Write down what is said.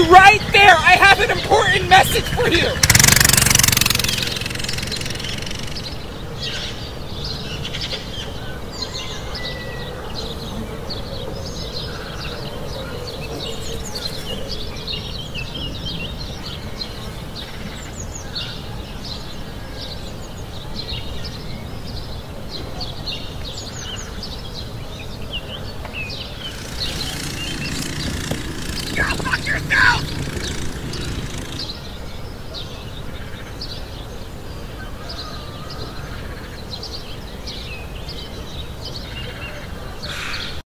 right there. I have an important message for you. Yourself!